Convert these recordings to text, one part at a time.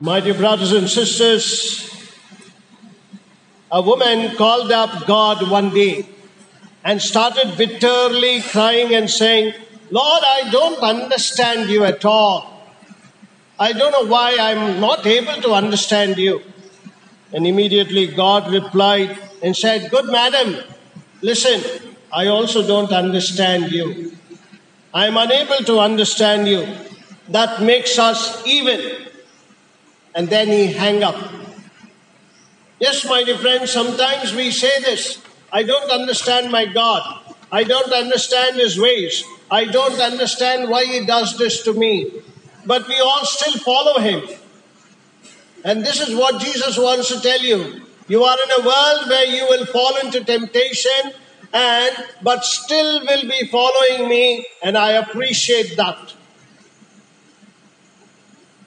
My dear brothers and sisters, a woman called up God one day and started bitterly crying and saying, Lord, I don't understand you at all. I don't know why I'm not able to understand you. And immediately God replied and said, Good madam, listen, I also don't understand you. I am unable to understand you. That makes us even. And then he hang up. Yes, my dear friends, sometimes we say this. I don't understand my God. I don't understand his ways. I don't understand why he does this to me. But we all still follow him. And this is what Jesus wants to tell you. You are in a world where you will fall into temptation and but still will be following me and I appreciate that.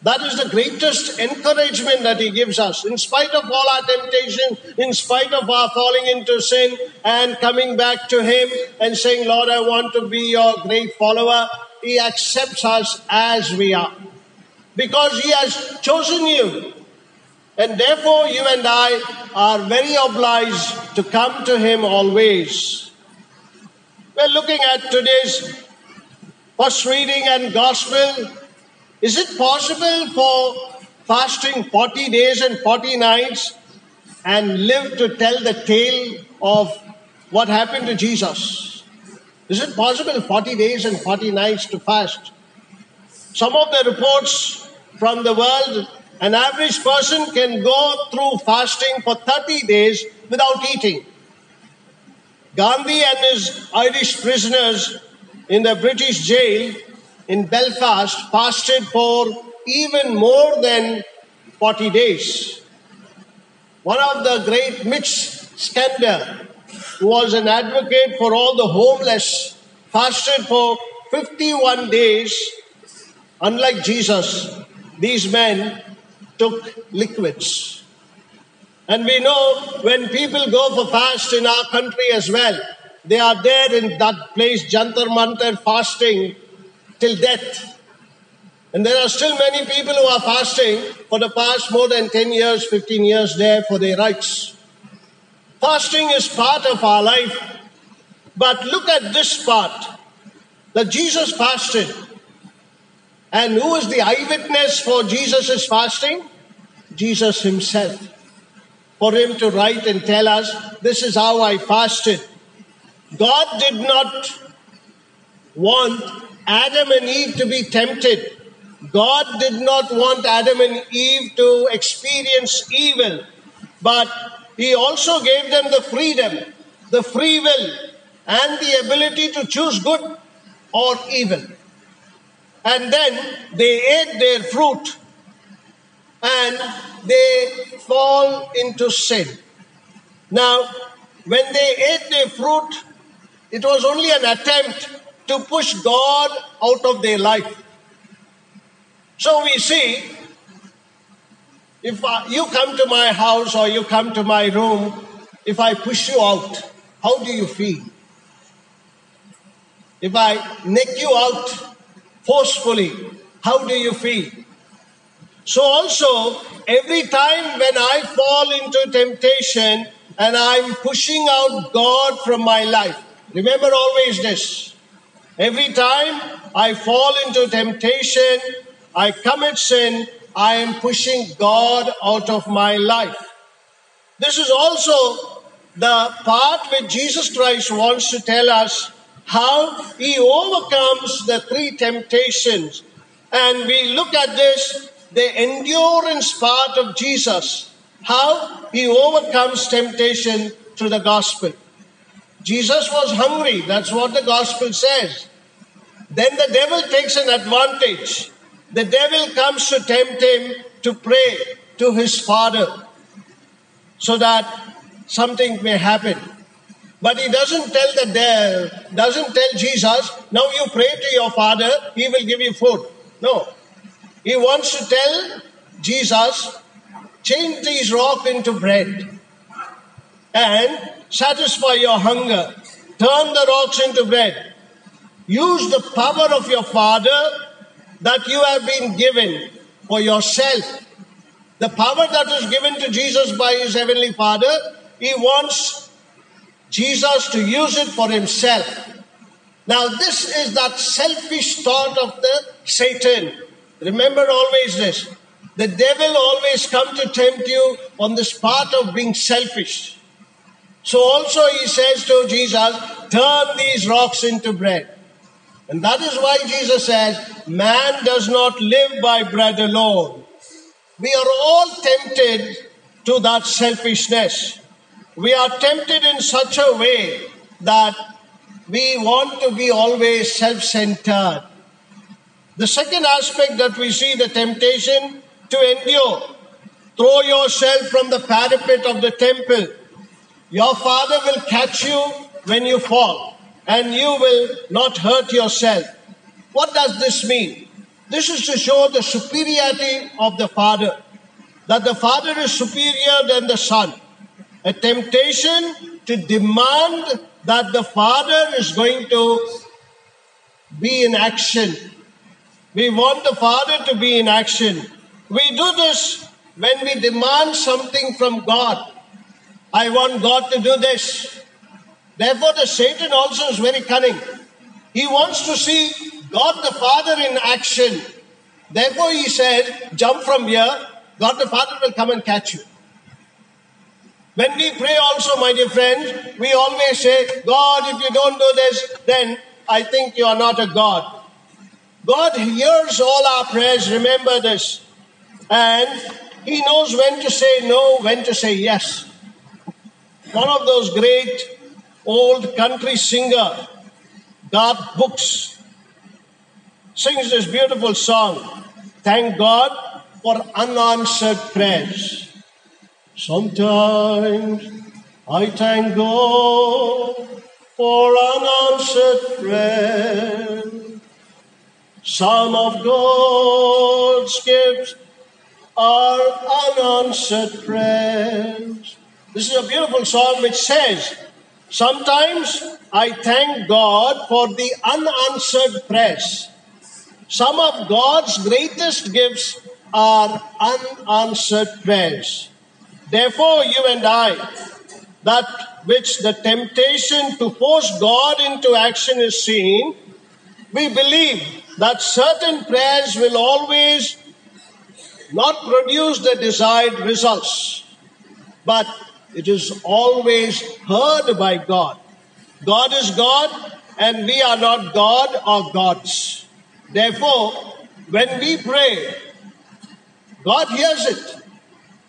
That is the greatest encouragement that He gives us. In spite of all our temptation, in spite of our falling into sin and coming back to Him and saying, Lord, I want to be your great follower, He accepts us as we are. Because He has chosen you. And therefore, you and I are very obliged to come to Him always. We're looking at today's first reading and gospel. Is it possible for fasting 40 days and 40 nights and live to tell the tale of what happened to Jesus? Is it possible 40 days and 40 nights to fast? Some of the reports from the world an average person can go through fasting for 30 days without eating. Gandhi and his Irish prisoners in the British jail in Belfast fasted for even more than 40 days. One of the great Mitch Snyder, who was an advocate for all the homeless, fasted for 51 days. Unlike Jesus, these men took liquids. And we know when people go for fast in our country as well, they are there in that place, Jantar Mantar, fasting till death. And there are still many people who are fasting for the past more than 10 years, 15 years there for their rights. Fasting is part of our life. But look at this part that Jesus fasted. And who is the eyewitness for Jesus' fasting? Jesus himself. For him to write and tell us, this is how I fasted. God did not want Adam and Eve to be tempted. God did not want Adam and Eve to experience evil, but He also gave them the freedom, the free will, and the ability to choose good or evil. And then they ate their fruit and they fall into sin. Now, when they ate their fruit, it was only an attempt to push God out of their life. So we see, if you come to my house or you come to my room, if I push you out, how do you feel? If I neck you out forcefully, how do you feel? So also, every time when I fall into temptation and I'm pushing out God from my life, remember always this. Every time I fall into temptation, I commit sin, I am pushing God out of my life. This is also the part which Jesus Christ wants to tell us how he overcomes the three temptations. And we look at this, the endurance part of Jesus, how he overcomes temptation through the gospel. Jesus was hungry, that's what the gospel says. Then the devil takes an advantage. The devil comes to tempt him to pray to his father so that something may happen. But he doesn't tell the devil, doesn't tell Jesus, now you pray to your father, he will give you food. No. He wants to tell Jesus, change these rocks into bread and satisfy your hunger. Turn the rocks into bread. use the power of your Father that you have been given for yourself. The power that is given to Jesus by his heavenly Father, he wants Jesus to use it for himself. Now, this is that selfish thought of the Satan. Remember always this. The devil always come to tempt you on this part of being selfish. So also he says to Jesus, turn these rocks into bread. And that is why Jesus says, man does not live by bread alone. We are all tempted to that selfishness. We are tempted in such a way that we want to be always self centered. The second aspect that we see the temptation to endure. Throw yourself from the parapet of the temple. Your father will catch you when you fall, and you will not hurt yourself. What does this mean? This is to show the superiority of the father, that the father is superior than the son. A temptation to demand that the father is going to be in action. We want the father to be in action. We do this when we demand something from God. I want God to do this. Therefore, the Satan also is very cunning. He wants to see God the Father in action. Therefore, he said, Jump from here, God the Father will come and catch you. When we pray, also, my dear friends, we always say, God, if you don't do this, then I think you are not a God. God hears all our prayers. Remember this. And he knows when to say no, when to say yes. One of those great old country singer, Garth Brooks, sings this beautiful song. Thank God for unanswered prayers. Sometimes I thank God for unanswered prayers. Some of God's gifts are unanswered prayers. This is a beautiful song which says, Sometimes I thank God for the unanswered prayers. Some of God's greatest gifts are unanswered prayers. Therefore, you and I, that which the temptation to force God into action is seen, we believe that certain prayers will always not produce the desired results, but it is always heard by God. God is God, and we are not God or gods. Therefore, when we pray, God hears it.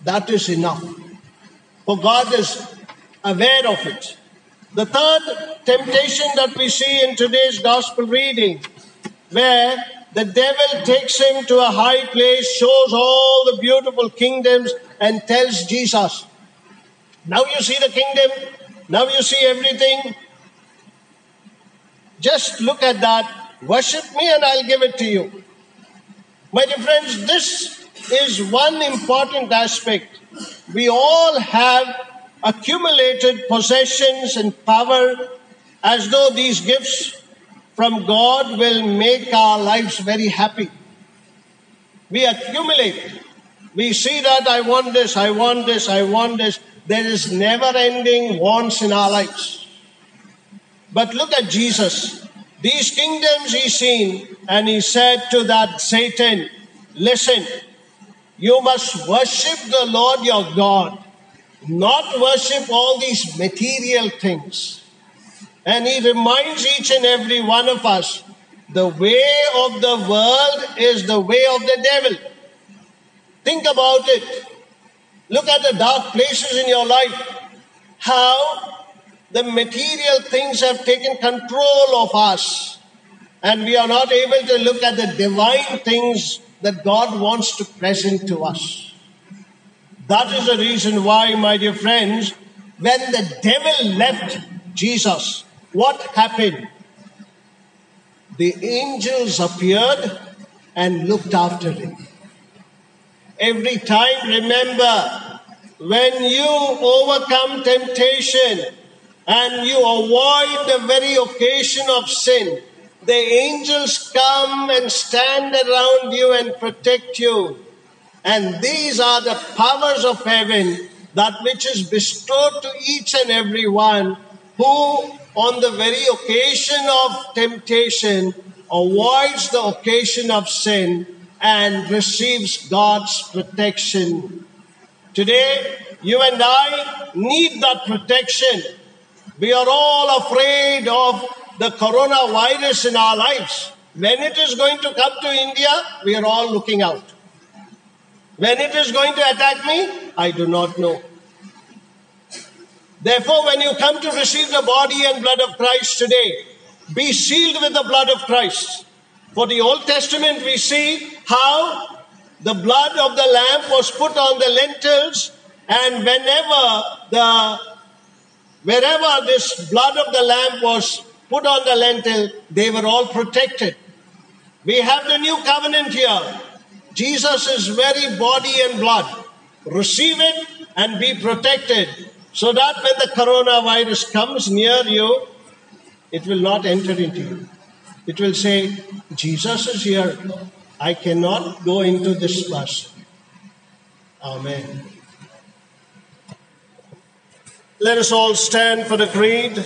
That is enough. For God is aware of it. The third temptation that we see in today's gospel reading, where the devil takes him to a high place, shows all the beautiful kingdoms, and tells Jesus, Now you see the kingdom, now you see everything. Just look at that, worship me, and I'll give it to you. My dear friends, this is one important aspect. We all have accumulated possessions and power as though these gifts from God will make our lives very happy. We accumulate. We see that I want this, I want this, I want this. There is never ending wants in our lives. But look at Jesus. These kingdoms he seen, and he said to that Satan, Listen, you must worship the Lord your God, not worship all these material things. And he reminds each and every one of us the way of the world is the way of the devil. Think about it. Look at the dark places in your life. How the material things have taken control of us. And we are not able to look at the divine things that God wants to present to us. That is the reason why, my dear friends, when the devil left Jesus, what happened? The angels appeared and looked after him. Every time, remember, when you overcome temptation and you avoid the very occasion of sin, the angels come and stand around you and protect you. And these are the powers of heaven, that which is bestowed to each and every one who, on the very occasion of temptation, avoids the occasion of sin and receives God's protection. Today, you and I need that protection. We are all afraid of the coronavirus in our lives. When it is going to come to India, we are all looking out. When it is going to attack me, I do not know. Therefore, when you come to receive the body and blood of Christ today, be sealed with the blood of Christ. For the Old Testament, we see how the blood of the lamb was put on the lintels, and whenever the wherever this blood of the lamb was put on the lintel, they were all protected. We have the new covenant here. Jesus' is very body and blood. Receive it and be protected so that when the coronavirus comes near you, it will not enter into you. It will say, Jesus is here. I cannot go into this person. Amen. Let us all stand for the creed.